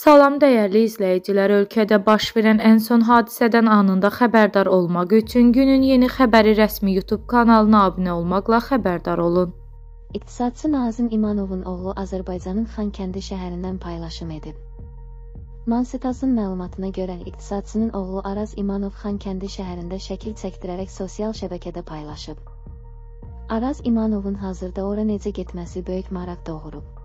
Salam dəyərli izləyicilər, ölkədə baş verən ən son hadisədən anında xəbərdar olmaq üçün günün yeni xəbəri rəsmi YouTube kanalına abunə olmaqla xəbərdar olun. İqtisadçı Nazim İmanovun oğlu Azərbaycanın Xankəndi şəhərindən paylaşım edib. Mansitasın məlumatına görə iqtisadçının oğlu Araz İmanov Xankəndi şəhərində şəkil çəkdirərək sosial şəbəkədə paylaşıb. Araz İmanovun hazırda ora necə getməsi böyük maraq doğurub.